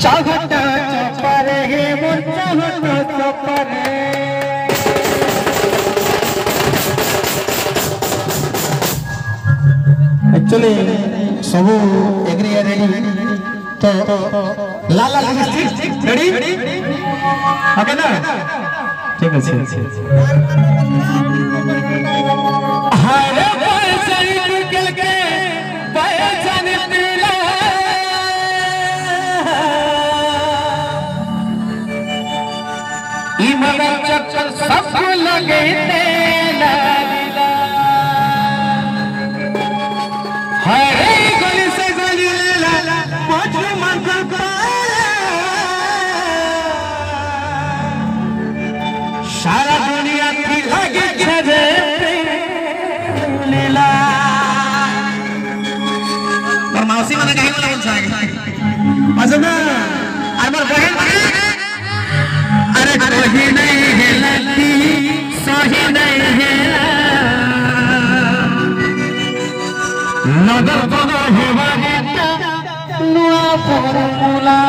actually सबू agree ready तो लाल ready okay ना ठीक है ठीक है इमर चक्कर सब लगे हरे गली से गली मजनू मंगल सारा दुनिया की लगे लीला নজর তো হেবাগিতা নুয়া পরমুলা